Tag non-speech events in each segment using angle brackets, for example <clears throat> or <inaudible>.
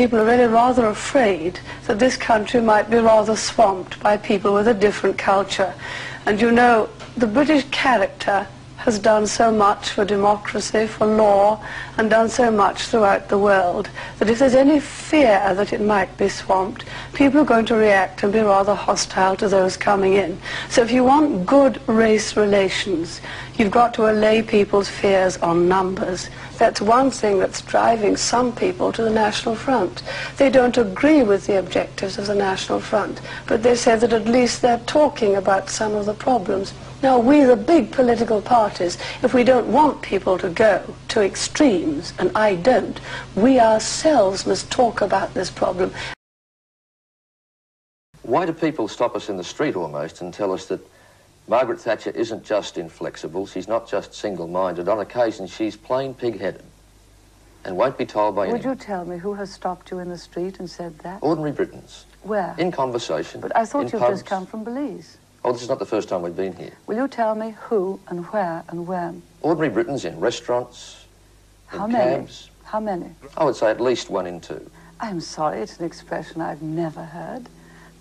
people are really rather afraid that this country might be rather swamped by people with a different culture. And you know, the British character has done so much for democracy, for law, and done so much throughout the world, that if there's any fear that it might be swamped, people are going to react and be rather hostile to those coming in. So if you want good race relations, you've got to allay people's fears on numbers. That's one thing that's driving some people to the National Front. They don't agree with the objectives of the National Front, but they say that at least they're talking about some of the problems. Now, we, the big political parties, if we don't want people to go to extremes, and I don't, we ourselves must talk about this problem. Why do people stop us in the street almost and tell us that Margaret Thatcher isn't just inflexible, she's not just single-minded. On occasion, she's plain pig-headed and won't be told by Would anyone. Would you tell me who has stopped you in the street and said that? Ordinary Britons, Where? in conversation, But I thought you'd pubs. just come from Belize. Oh, this is not the first time we've been here. Will you tell me who and where and when? Ordinary Britons in restaurants, How in many? cabs. How many? I would say at least one in two. I'm sorry, it's an expression I've never heard.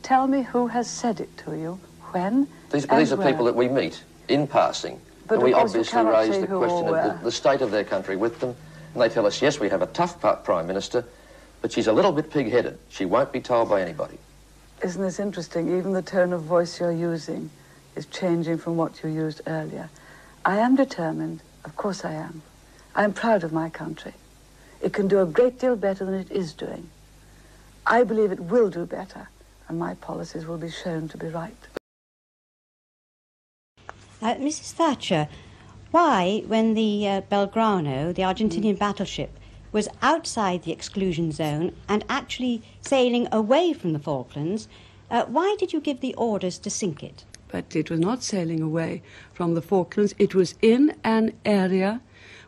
Tell me who has said it to you, when, These, but these are where. people that we meet in passing. But and we obviously raise the question of the, the state of their country with them. And they tell us, yes, we have a tough Prime Minister, but she's a little bit pig-headed. She won't be told by anybody. Isn't this interesting? Even the tone of voice you're using is changing from what you used earlier. I am determined, of course I am. I am proud of my country. It can do a great deal better than it is doing. I believe it will do better, and my policies will be shown to be right. Uh, Mrs. Thatcher, why, when the uh, Belgrano, the Argentinian battleship, was outside the exclusion zone and actually sailing away from the Falklands, uh, why did you give the orders to sink it? But it was not sailing away from the Falklands. It was in an area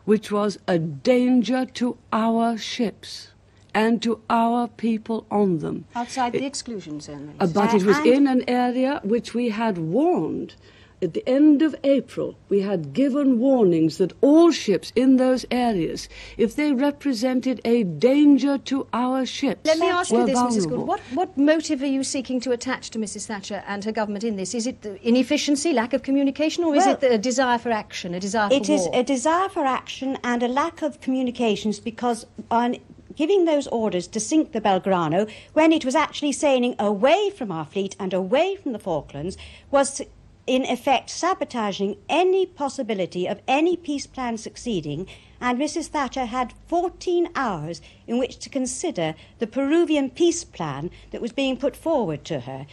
which was a danger to our ships and to our people on them. Outside the exclusion zone. Uh, but it was and- in an area which we had warned. At the end of April, we had given warnings that all ships in those areas, if they represented a danger to our ships, Let me ask were you this, Mrs. Gould. What, what motive are you seeking to attach to Mrs. Thatcher and her government in this? Is it the inefficiency, lack of communication, or is it a desire for action, a desire It for is war? a desire for action and a lack of communications because on giving those orders to sink the Belgrano when it was actually sailing away from our fleet and away from the Falklands was in effect sabotaging any possibility of any peace plan succeeding and Mrs. Thatcher had 14 hours in which to consider the Peruvian peace plan that was being put forward to her,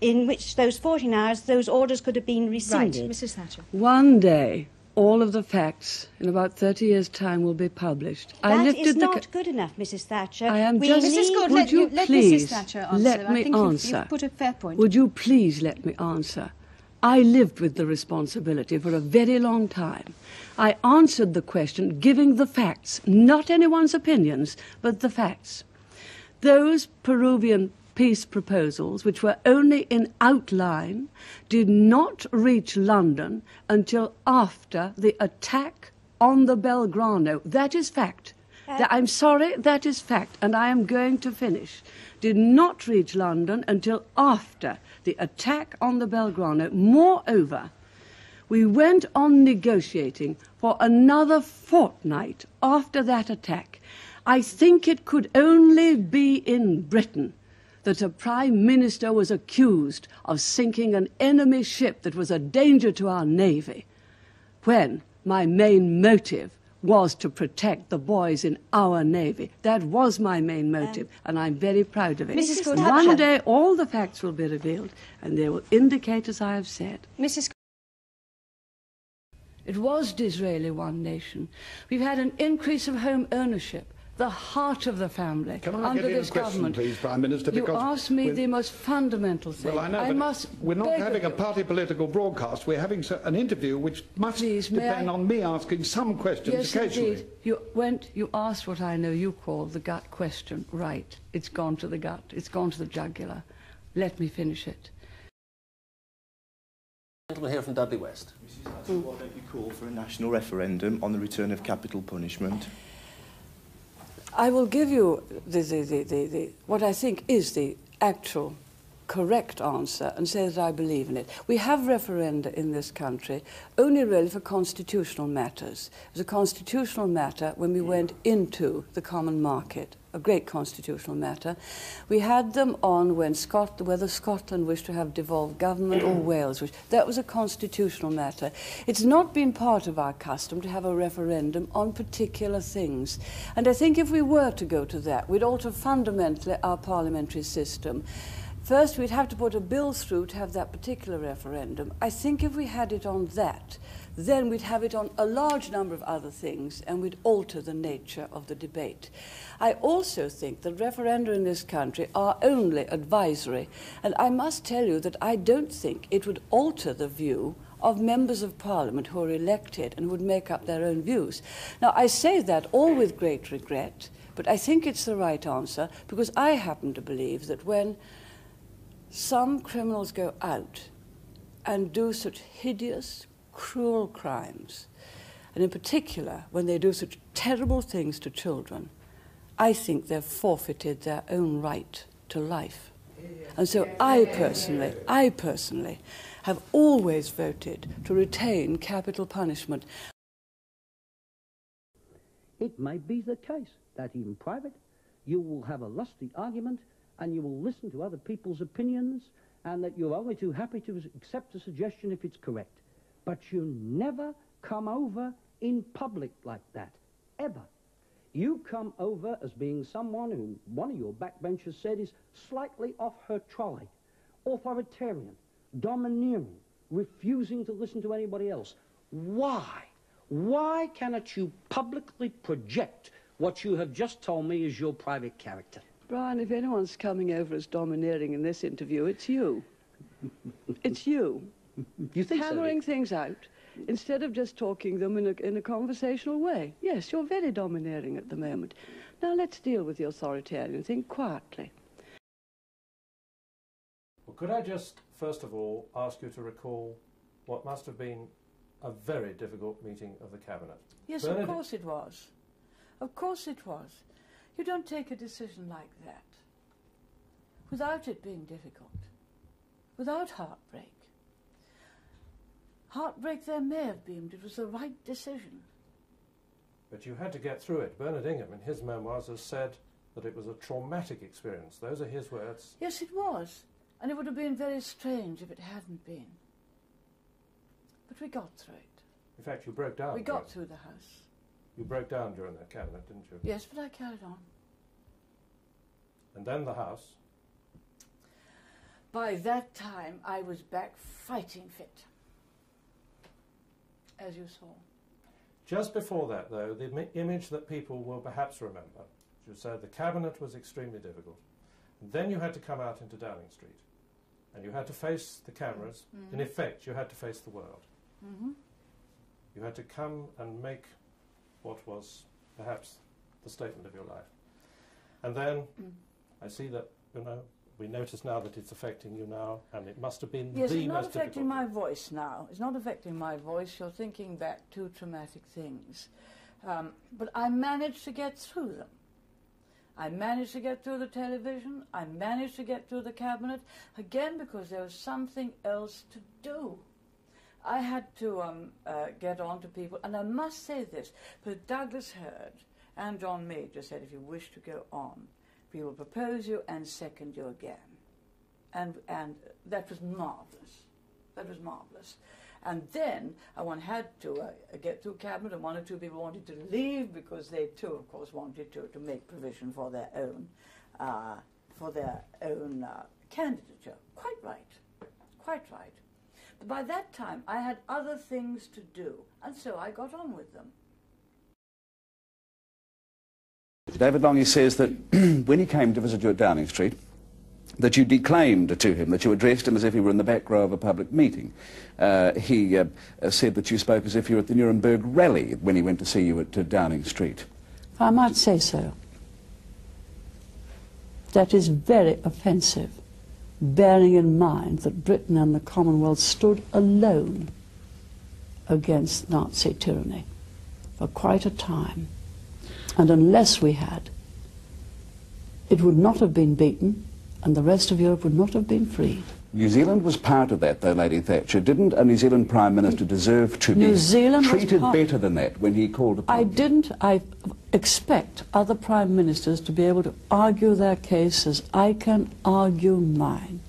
in which those 14 hours those orders could have been right, rescinded. Mrs. Thatcher. One day, all of the facts in about 30 years' time will be published. I That lifted is the not ca- good enough, Mrs. Thatcher. I am we just. Mrs. Gould, would let you you- let Mrs. Thatcher answer. let I me think you've- you've put a fair point. Would you please let me answer? I lived with the responsibility for a very long time. I answered the question giving the facts, not anyone's opinions, but the facts. Those Peruvian peace proposals, which were only in outline, did not reach London until after the attack on the Belgrano. That is fact. I'm sorry, that is fact, and I am going to finish. Did not reach London until after the attack on the Belgrano. Moreover, we went on negotiating for another fortnight after that attack. I think it could only be in Britain that a Prime Minister was accused of sinking an enemy ship that was a danger to our Navy, when my main motive was to protect the boys in our Navy. That was my main motive, and I'm very proud of it. Mrs. Gould, One day all the facts will be revealed, and they will indicate, as I have said, Mrs. it was Disraeli One Nation. We've had an increase of home ownership, the heart of the family, Can I under get in a this question, government. please, Prime Minister, You because asked me the most fundamental thing. Well, I know, but must we're not having a party political broadcast. We're having an interview which must Please, depend on me asking some questions Yes, occasionally. indeed. You went. You asked what I know you call the gut question. Right. It's gone to the gut. It's gone to the jugular. Let me finish it. Gentleman here from Dudley West. Why don't you call for a national referendum on the return of capital punishment? I will give you the, the, the, the, what I think is the actual correct answer and say that I believe in it. We have referenda in this country only really for constitutional matters. It was a constitutional matter when we went into the common market, a great constitutional matter. We had them on when Scot whether Scotland wished to have devolved government or Wales wished. That was a constitutional matter. It's not been part of our custom to have a referendum on particular things. And I think if we were to go to that, we'd alter fundamentally our parliamentary system. First, we'd have to put a bill through to have that particular referendum. I think if we had it on that, then we'd have it on a large number of other things and we'd alter the nature of the debate. I also think that referenda in this country are only advisory, and I must tell you that I don't think it would alter the view of members of parliament who are elected and would make up their own views. Now, I say that all with great regret, but I think it's the right answer because I happen to believe that when some criminals go out and do such hideous, cruel crimes, and in particular when they do such terrible things to children, I think they've forfeited their own right to life. And so I personally, I personally have always voted to retain capital punishment. It may be the case that in private you will have a lusty argument and you will listen to other people's opinions and that you're only too happy to accept a suggestion if it's correct. But you never come over in public like that, ever. You come over as being someone who one of your backbenchers said is slightly off her trolley, authoritarian, domineering, refusing to listen to anybody else. Why? Why cannot you publicly project what you have just told me is your private character? Brian, if anyone's coming over as domineering in this interview, it's you. <laughs> it's you. You think Hammering so? things out instead of just talking them in a, in a conversational way. Yes, you're very domineering at the moment. Now let's deal with the authoritarian thing quietly. Well, could I just, first of all, ask you to recall what must have been a very difficult meeting of the Cabinet? Yes, Bernadette- of course it was. Of course it was. You don't take a decision like that without it being difficult, without heartbreak. Heartbreak there may have been, but it was the right decision. But you had to get through it. Bernard Ingham, in his memoirs, has said that it was a traumatic experience. Those are his words. Yes, it was. And it would have been very strange if it hadn't been. But we got through it. In fact, you broke down. we got through the House. You broke down during that cabinet, didn't you? Yes, but I carried on. And then the House. By that time, I was back fighting fit. As you saw. Just before that, though, the image that people will perhaps remember, you said the cabinet was extremely difficult. And then you had to come out into Downing Street, and you had to face the cameras. In effect, you had to face the world. Mm-hmm. You had to come and make what was perhaps the statement of your life. And then Mm. I see that, you know, we notice now that it's affecting you now, and it must have been Yes, the it's not affecting my voice now. It's not affecting my voice. You're thinking back to traumatic things. Um, but I managed to get through them. I managed to get through the television. I managed to get through the cabinet. Again, because there was something else to do. I had to um, uh, get on to people. And I must say this, but Douglas Hurd and John Major said, if you wish to go on, we will propose you and second you again and and that was marvelous. That was marvelous. And then I one had to uh, get through cabinet, and one or two people wanted to leave because they too, of course, wanted to, to make provision for their own uh, for their own uh, candidature. Quite right, quite right. But by that time, I had other things to do, and so I got on with them. David Lange says that <clears throat> when he came to visit you at Downing Street, that you declaimed to him, that you addressed him as if he were in the back row of a public meeting. Uh, he uh, uh, said that you spoke as if you were at the Nuremberg rally when he went to see you at uh, Downing Street. I might say so. That is very offensive, bearing in mind that Britain and the Commonwealth stood alone against Nazi tyranny for quite a time. And unless we had it would not have been beaten, and the rest of Europe would not have been free. New Zealand was part of that, though, Lady Thatcher. Didn't a New Zealand Prime Minister deserve to New be Zealand treated better than that when he called upon I didn't. I expect other prime ministers to be able to argue their case as I can argue mine.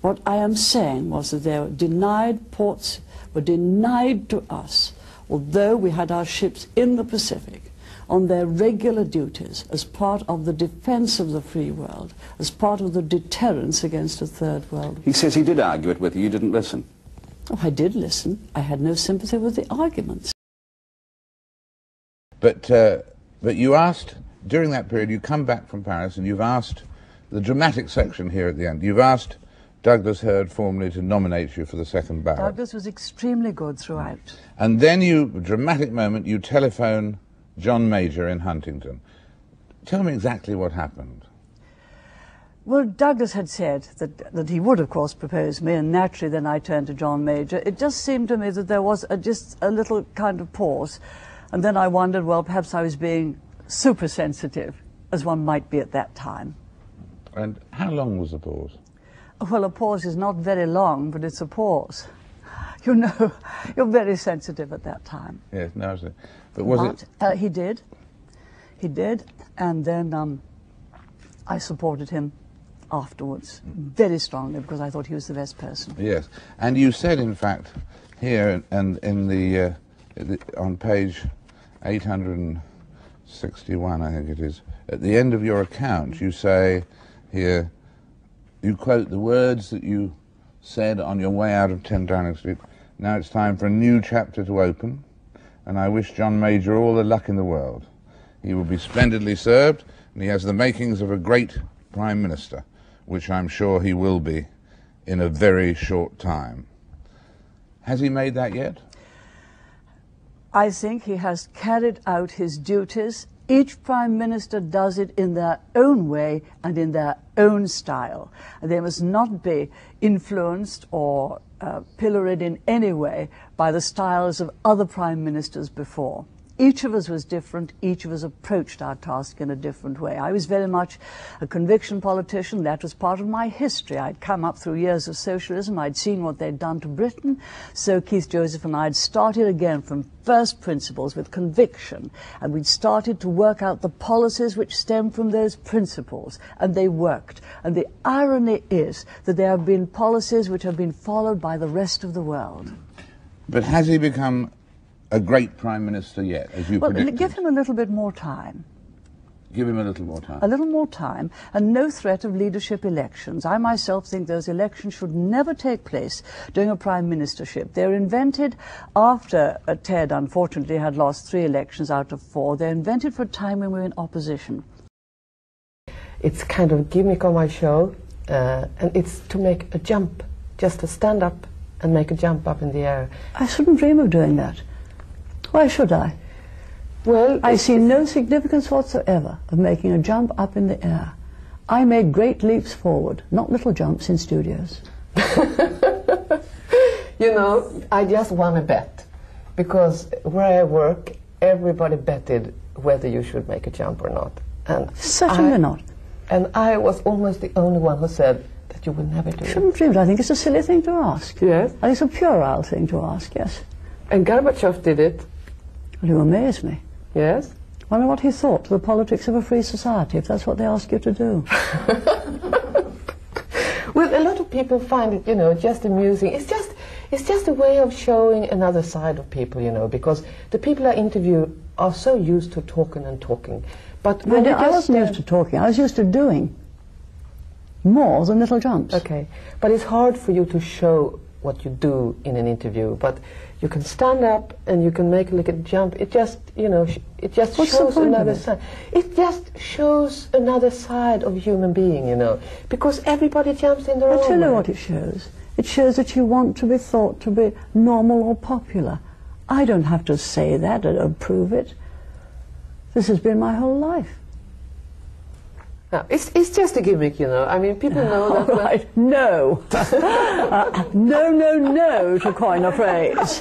What I am saying was that they were denied ports, were denied to us, although we had our ships in the Pacific on their regular duties as part of the defense of the free world, as part of the deterrence against a third world. He says he did argue it with you, you didn't listen. Oh, I did listen. I had no sympathy with the arguments. But, uh, but you asked, during that period, you come back from Paris and you've asked, the dramatic section here at the end, you've asked Douglas Hurd formally to nominate you for the second ballot. Douglas was extremely good throughout. And then you, dramatic moment, you telephone John Major in Huntingdon. Tell me exactly what happened. Well, Douglas had said that, that he would, of course, propose me, and naturally then I turned to John Major. It just seemed to me that there was a, just a little kind of pause. And then I wondered, well, perhaps I was being super sensitive, as one might be at that time. And how long was the pause? Well, a pause is not very long, but it's a pause. <laughs> You know, you're very sensitive at that time. Yes, no, I. But was but, it? Uh, he did. He did. And then um, I supported him afterwards very strongly because I thought he was the best person. Yes, and you said, in fact, here and in the, uh, the on page 861, I think it is, at the end of your account, you say here, you quote the words that you said on your way out of 10 Downing Street. Now it's time for a new chapter to open, and I wish John Major all the luck in the world. He will be splendidly served, and he has the makings of a great Prime Minister, which I'm sure he will be in a very short time. Has he made that yet? I think he has carried out his duties. Each Prime Minister does it in their own way and in their own style. They must not be influenced or uh, pilloried in any way by the styles of other Prime Ministers before. Each of us was different. Each of us approached our task in a different way. I was very much a conviction politician. That was part of my history. I'd come up through years of socialism. I'd seen what they'd done to Britain. So Keith Joseph and I had started again from first principles with conviction. And we'd started to work out the policies which stem from those principles. And they worked. And the irony is that there have been policies which have been followed by the rest of the world. But has he become a great prime minister yet, as you well, predicted? give him a little bit more time. Give him a little more time. A little more time, and no threat of leadership elections. I myself think those elections should never take place during a prime ministership. They're invented after uh, Ted, unfortunately, had lost three elections out of four. They're invented for a time when we're in opposition. It's kind of a gimmick on my show, uh, and it's to make a jump, just to stand up and make a jump up in the air. I shouldn't dream of doing that. Why should I? Well, I see no significance whatsoever of making a jump up in the air. I made great leaps forward, not little jumps in studios. <laughs> you know, I just won a bet because where I work, everybody betted whether you should make a jump or not. And Certainly I, not. And I was almost the only one who said that you would never do Shouldn't dream. I think it's a silly thing to ask. Yes. I think it's a puerile thing to ask, yes. And Gorbachev did it. Well, you amaze me. Yes. I wonder what he thought of the politics of a free society, if that's what they ask you to do. <laughs> well, a lot of people find it, you know, just amusing. It's just, it's just a way of showing another side of people, you know, because the people I interview are so used to talking and talking. But when you I wasn't used to uh, talking. I was used to doing more than little jumps. Okay, but it's hard for you to show what you do in an interview. But you can stand up and you can make a little jump. It just, you know, sh- it just What's shows another it? side. It just shows another side of human being, you know, because everybody jumps in their I'll own tell you what it shows. It shows that you want to be thought to be normal or popular. I don't have to say that or prove it. This has been my whole life. No, it's, it's just a gimmick, you know. I mean, people know <laughs> that. Right, no. <laughs> Uh, no, no, no, to coin a phrase.